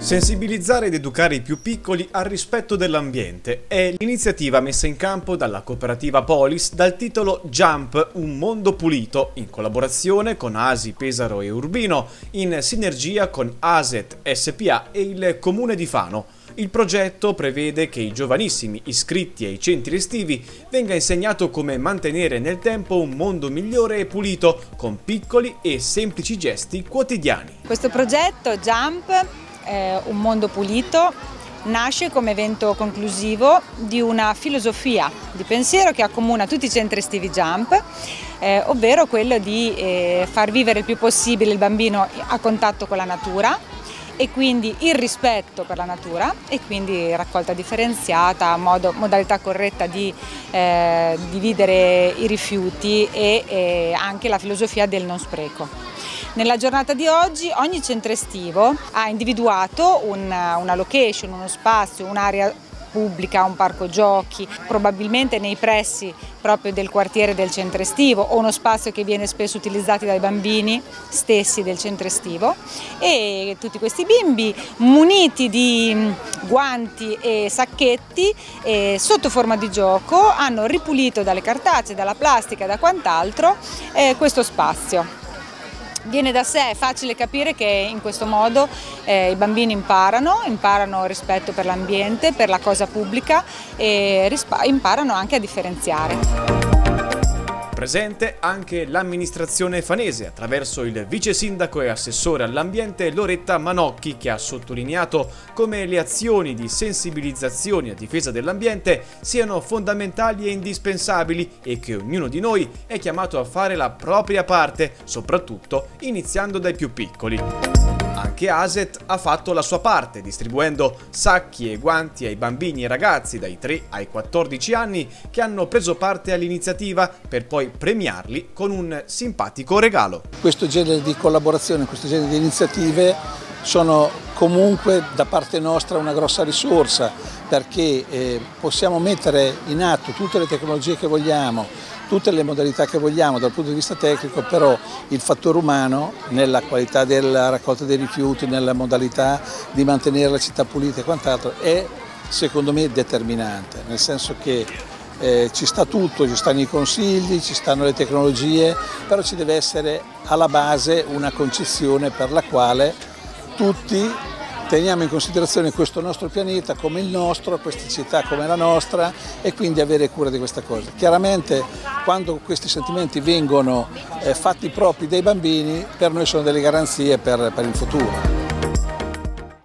Sensibilizzare ed educare i più piccoli al rispetto dell'ambiente è l'iniziativa messa in campo dalla cooperativa Polis dal titolo Jump Un mondo pulito in collaborazione con Asi, Pesaro e Urbino in sinergia con Aset SPA e il Comune di Fano. Il progetto prevede che i giovanissimi iscritti ai centri estivi venga insegnato come mantenere nel tempo un mondo migliore e pulito con piccoli e semplici gesti quotidiani. Questo progetto Jump eh, Un mondo pulito nasce come evento conclusivo di una filosofia di pensiero che accomuna tutti i centri estivi Jump, eh, ovvero quello di eh, far vivere il più possibile il bambino a contatto con la natura e quindi il rispetto per la natura e quindi raccolta differenziata, modo, modalità corretta di eh, dividere i rifiuti e eh, anche la filosofia del non spreco. Nella giornata di oggi ogni centro estivo ha individuato una, una location, uno spazio, un'area pubblica, un parco giochi, probabilmente nei pressi proprio del quartiere del centro estivo o uno spazio che viene spesso utilizzato dai bambini stessi del centro estivo e tutti questi bimbi muniti di guanti e sacchetti e sotto forma di gioco hanno ripulito dalle cartacee, dalla plastica e da quant'altro eh, questo spazio. Viene da sé, è facile capire che in questo modo eh, i bambini imparano, imparano rispetto per l'ambiente, per la cosa pubblica e imparano anche a differenziare presente anche l'amministrazione fanese attraverso il vice sindaco e assessore all'ambiente Loretta Manocchi che ha sottolineato come le azioni di sensibilizzazione a difesa dell'ambiente siano fondamentali e indispensabili e che ognuno di noi è chiamato a fare la propria parte, soprattutto iniziando dai più piccoli. Anche Aset ha fatto la sua parte, distribuendo sacchi e guanti ai bambini e ragazzi dai 3 ai 14 anni che hanno preso parte all'iniziativa per poi premiarli con un simpatico regalo. Questo genere di collaborazione, questo genere di iniziative sono comunque da parte nostra una grossa risorsa perché eh, possiamo mettere in atto tutte le tecnologie che vogliamo, tutte le modalità che vogliamo dal punto di vista tecnico, però il fattore umano nella qualità della raccolta dei rifiuti, nella modalità di mantenere la città pulita e quant'altro è secondo me determinante, nel senso che eh, ci sta tutto, ci stanno i consigli, ci stanno le tecnologie, però ci deve essere alla base una concezione per la quale tutti teniamo in considerazione questo nostro pianeta come il nostro, questa città come la nostra e quindi avere cura di questa cosa. Chiaramente quando questi sentimenti vengono eh, fatti propri dai bambini per noi sono delle garanzie per, per il futuro.